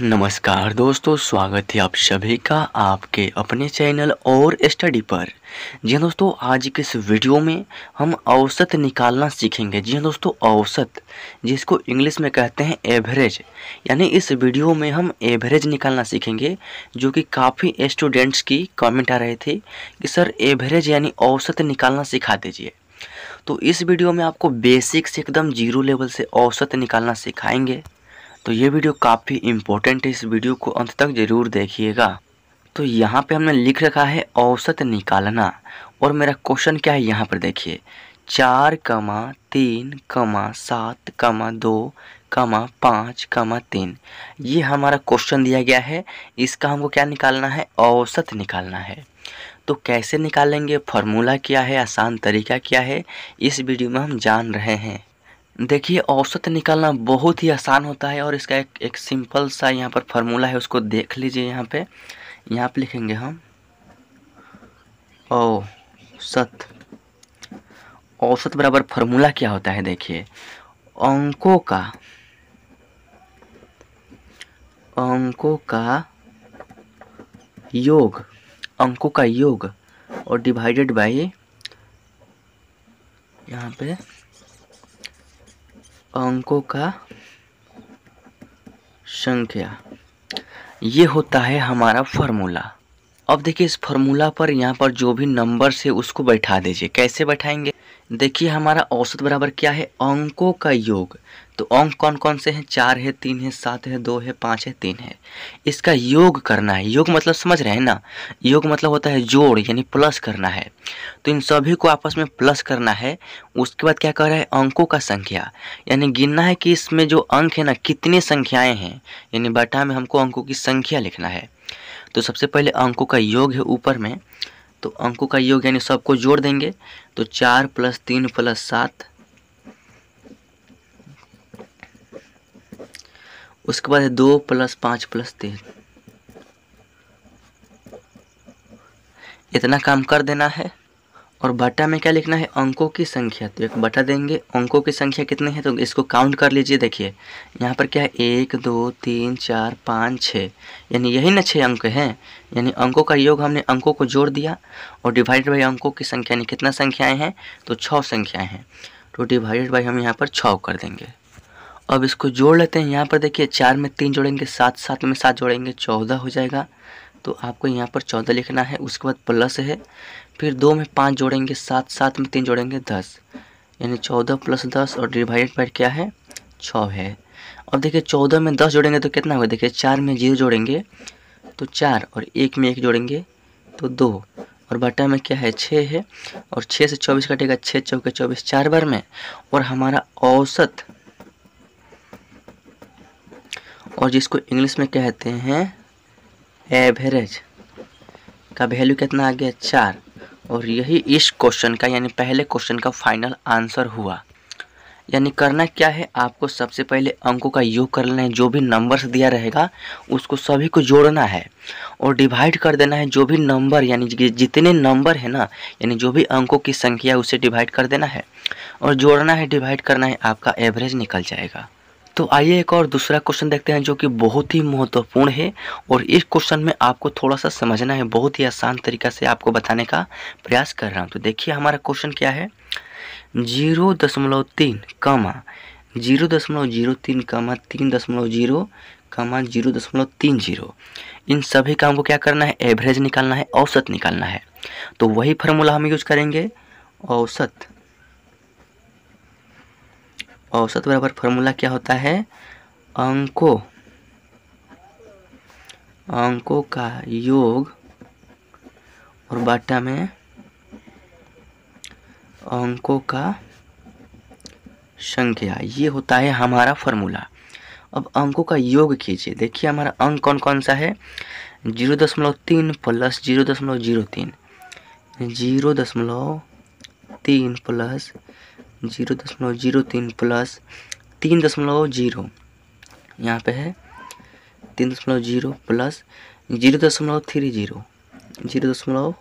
नमस्कार दोस्तों, स्वागत है आप सभी का आपके अपने चैनल और स्टडी पर। जी हाँ दोस्तों, आज के इस वीडियो में हम औसत निकालना सीखेंगे। जी हाँ दोस्तों, औसत, जिसको इंग्लिश में कहते हैं एवरेज यानी इस वीडियो में हम एवरेज निकालना सीखेंगे, जो कि काफ़ी स्टूडेंट्स की कमेंट आ रहे थे कि, सर एवरेज यानी औसत निकालना सिखा दीजिए। तो इस वीडियो में आपको बेसिक से एकदम ज़ीरो लेवल से औसत निकालना सिखाएँगे। तो ये वीडियो काफ़ी इम्पोर्टेंट है, इस वीडियो को अंत तक ज़रूर देखिएगा। तो यहाँ पे हमने लिख रखा है औसत निकालना, और मेरा क्वेश्चन क्या है यहाँ पर देखिए। चार कमा तीन कमा सात कमा दो कमा पाँच कमा तीन। ये हमारा क्वेश्चन दिया गया है, इसका हमको क्या निकालना है? औसत निकालना है। तो कैसे निकालेंगे? फार्मूला क्या है? आसान तरीका क्या है? इस वीडियो में हम जान रहे हैं। देखिए, औसत निकालना बहुत ही आसान होता है और इसका एक एक सिंपल सा यहाँ पर फार्मूला है, उसको देख लीजिए यहाँ पे। यहाँ पे लिखेंगे हम, औसत। औसत बराबर फार्मूला क्या होता है, देखिए। अंकों का अंकों का योग, अंकों का योग, और डिवाइडेड बाय यहाँ पे अंकों का संख्या। ये होता है हमारा फॉर्मूला। अब देखिए इस फॉर्मूला पर यहाँ पर जो भी नंबर से उसको बैठा दीजिए। कैसे बैठाएँगे? देखिए हमारा औसत बराबर क्या है? अंकों का योग। तो अंक कौन कौन से हैं? चार है, तीन है, सात है, दो है, पाँच है, तीन है। इसका योग करना है। योग मतलब समझ रहे हैं ना? योग मतलब होता है जोड़, यानी प्लस करना है। तो इन सभी को आपस में प्लस करना है। उसके बाद क्या कर रहा है? अंकों का संख्या। यानी गिनना है कि इसमें जो अंक है ना, कितनी संख्याएँ हैं? यानी बटा में हमको अंकों की संख्या लिखना है। तो सबसे पहले अंकों का योग है ऊपर में। तो अंकों का योग यानी सबको जोड़ देंगे तो चार प्लस तीन प्लस सात। उसके बाद दो प्लस पाँच प्लस तीन। इतना काम कर देना है। और बटा में क्या लिखना है? अंकों की संख्या। तो एक बटा देंगे। अंकों की संख्या कितने हैं? तो इसको काउंट कर लीजिए। देखिए, यहाँ पर क्या है? एक, दो, तीन, चार, पाँच, छः। यानी यही ना छः अंक हैं। यानी अंकों का योग हमने अंकों को जोड़ दिया और डिवाइडेड बाई अंकों की संख्या, यानी कितना संख्याएँ हैं? तो छः संख्याएँ हैं। तो डिवाइडेड बाई हम यहाँ पर छः कर देंगे। अब इसको जोड़ लेते हैं। यहाँ पर देखिए, चार में तीन जोड़ेंगे, सात सात में सात जोड़ेंगे, चौदह हो जाएगा। तो आपको यहाँ पर चौदह लिखना है। उसके बाद प्लस है। फिर दो में पाँच जोड़ेंगे, सात सात में तीन जोड़ेंगे, दस। यानी चौदह प्लस दस और डिवाइडेड बाई क्या है? छः है। अब देखिए, चौदह में दस जोड़ेंगे तो कितना होगा? देखिए, चार में ज़ीरो जोड़ेंगे तो चार और एक में एक जोड़ेंगे तो दो। और बटा में क्या है? छः है। और छः से चौबीस कटेगा छः चौके चौबीस, चार बार में। और हमारा औसत और जिसको इंग्लिश में कहते हैं, एवरेज, का वैल्यू कितना आ गया? चार। और यही इस क्वेश्चन का, यानी पहले क्वेश्चन का फाइनल आंसर हुआ। यानी करना क्या है? आपको सबसे पहले अंकों का योग कर लेना है। जो भी नंबर्स दिया रहेगा, उसको सभी को जोड़ना है और डिवाइड कर देना है। जो भी नंबर यानी जितने नंबर है ना, यानी जो भी अंकों की संख्या, उसे डिवाइड कर देना है और जोड़ना है डिवाइड करना है, आपका एवरेज निकल जाएगा। तो आइए एक और दूसरा क्वेश्चन देखते हैं जो कि बहुत ही महत्वपूर्ण है और इस क्वेश्चन में आपको थोड़ा सा समझना है, बहुत ही आसान तरीका से आपको बताने का प्रयास कर रहा हूँ। तो देखिए हमारा क्वेश्चन क्या है? ज़ीरो दशमलव तीन कमा, ज़ीरो दशमलव ज़ीरो तीन कमा तीन दशमलव ज़ीरो कमा ज़ीरो दशमलव तीन ज़ीरो। इन सभी को क्या करना है? एवरेज निकालना है, औसत निकालना है। तो वही फार्मूला हम यूज़ करेंगे, औसत औसत बराबर फार्मूला क्या होता है? अंकों। अंकों का योग और बाटा में अंकों का संख्या, ये होता है हमारा फार्मूला अब अंकों का योग कीजिए। देखिए हमारा अंक कौन कौन सा है? ज़ीरो दशमलव तीन प्लस ज़ीरो दशमलव ज़ीरो तीन। ज़ीरो दशमलव तीन प्लस ज़ीरो दशमलव ज़ीरो तीन प्लस तीन दशमलव ज़ीरो। यहाँ पे है तीन दशमलव ज़ीरो प्लस ज़ीरो दशमलव थ्री ज़ीरो। ज़ीरो दशमलव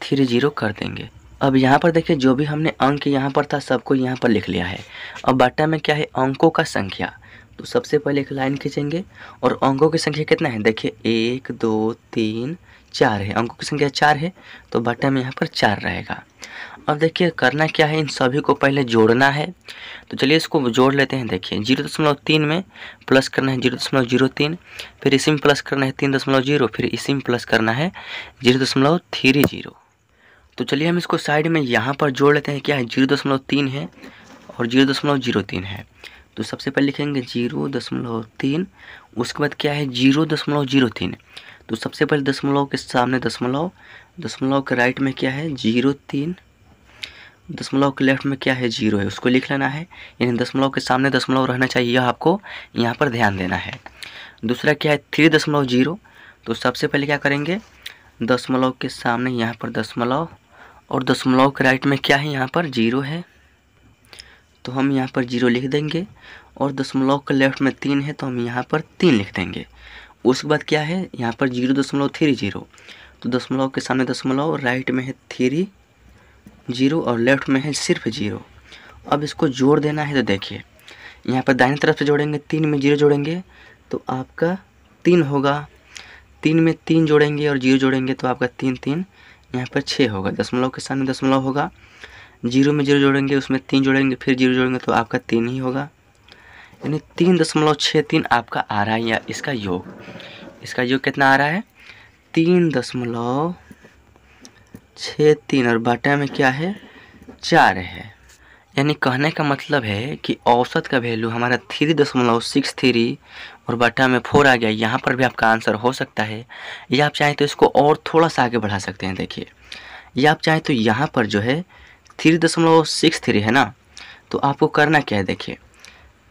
थ्री ज़ीरो कर देंगे। अब यहाँ पर देखिए, जो भी हमने अंक यहाँ पर था, सबको यहाँ पर लिख लिया है। अब बाटा में क्या है? अंकों का संख्या। तो सबसे पहले एक लाइन खींचेंगे और अंकों की संख्या कितना है? देखिए, एक, दो, तीन, चार है। अंकों की संख्या चार है तो बटा में यहाँ पर चार रहेगा। अब देखिए, करना क्या है? इन सभी को पहले जोड़ना है। तो चलिए इसको जोड़ लेते हैं। देखिए, ज़ीरो दशमलव तीन में प्लस करना है ज़ीरो दशमलव ज़ीरो तीन, फिर इसी में प्लस करना है तीन दशमलव ज़ीरो, फिर इसी में प्लस करना है ज़ीरो दशमलव थ्री ज़ीरो। तो चलिए हम इसको साइड में यहाँ पर जोड़ लेते हैं। क्या है? ज़ीरो दशमलव तीन है और ज़ीरो दशमलव ज़ीरो तीन है। तो सबसे पहले लिखेंगे ज़ीरो दशमलव तीन, उसके बाद क्या है? ज़ीरो दशमलव ज़ीरो तीन। तो सबसे पहले दशमलव के सामने दशमलव दशमलव के राइट में क्या है? ज़ीरो तीन। दशमलव के लेफ़्ट में क्या है? ज़ीरो है। उसको लिख लेना है। यानी दशमलव के सामने दशमलव रहना चाहिए। यह आपको यहाँ पर ध्यान देना है। दूसरा क्या है? थ्री दशमलव ज़ीरो। तो सबसे पहले क्या करेंगे? दशमलव के सामने यहाँ पर दशमलव और दशमलव के राइट में क्या है? यहाँ पर ज़ीरो है। तो हम यहाँ पर ज़ीरो लिख देंगे और दशमलव के लेफ़्ट में तीन है तो हम यहाँ पर तीन लिख देंगे। उसके बाद क्या है? यहाँ पर ज़ीरो दशमलव थ्री ज़ीरो। तो दशमलव के सामने दशमलव राइट में है थ्री ज़ीरो और लेफ़्ट में है सिर्फ़ ज़ीरो। अब इसको जोड़ देना है तो देखिए, यहाँ पर दाहिनी तरफ़ से जोड़ेंगे, तीन में ज़ीरो जोड़ेंगे तो आपका तीन होगा। तीन में तीन जोड़ेंगे और ज़ीरो जोड़ेंगे तो आपका तीन तीन, यहाँ पर छः होगा। दशमलव के सामने दशमलव होगा। ज़ीरो में ज़ीरो जोड़ेंगे, उसमें तीन जोड़ेंगे, फिर ज़ीरो जोड़ेंगे तो आपका तीन ही होगा। यानी तीन दशमलव छः तीन आपका आ रहा है या इसका योग। इसका योग कितना आ रहा है? तीन दशमलव छः तीन, और बाटा में क्या है? चार है। यानी कहने का मतलब है कि औसत का वैल्यू हमारा थ्री दशमलव सिक्स थ्री और बटा में फोर आ गया। यहाँ पर भी आपका आंसर हो सकता है। या आप चाहें तो इसको और थोड़ा सा आगे बढ़ा सकते हैं, देखिए। या आप चाहें तो यहाँ पर जो है थ्री दशमलव सिक्स थ्री है ना? तो आपको करना क्या है देखिए।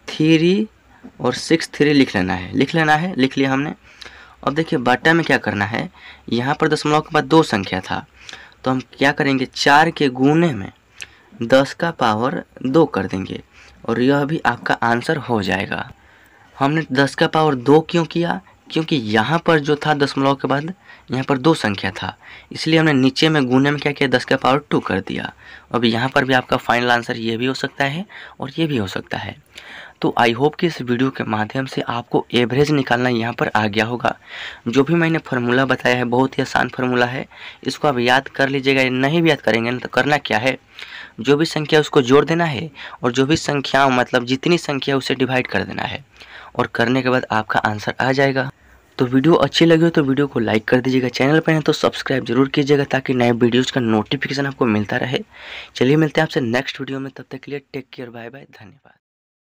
थ्री और सिक्स थ्री लिख लेना है। लिख लेना है, लिख लिया हमने। अब देखिए, बटा में क्या करना है? यहाँ पर दशमलव के बाद दो संख्या था। तो हम क्या करेंगे? चार के गुने में दस का पावर दो कर देंगे और यह भी आपका आंसर हो जाएगा। हमने दस का पावर दो क्यों किया? क्योंकि यहाँ पर जो था दशमलव के बाद, यहाँ पर दो संख्या था। इसलिए हमने नीचे में गुने में क्या किया? दस का पावर टू कर दिया। अब यहाँ पर भी आपका फाइनल आंसर ये भी हो सकता है और ये भी हो सकता है। तो आई होप कि इस वीडियो के माध्यम से आपको एवरेज निकालना यहाँ पर आ गया होगा। जो भी मैंने फार्मूला बताया है, बहुत ही आसान फार्मूला है। इसको आप याद कर लीजिएगा नहीं भी याद करेंगे ना तो करना क्या है? जो भी संख्या उसको जोड़ देना है और जो भी संख्या मतलब जितनी संख्या उसे डिवाइड कर देना है। और करने के बाद आपका आंसर आ जाएगा। तो वीडियो अच्छी लगी हो तो वीडियो को लाइक कर दीजिएगा। चैनल पर है तो सब्सक्राइब ज़रूर कीजिएगा ताकि नए वीडियोज़ का नोटिफिकेशन आपको मिलता रहे। चलिए मिलते हैं आपसे नेक्स्ट वीडियो में। तब तक के लिए टेक केयर बाय बाय धन्यवाद।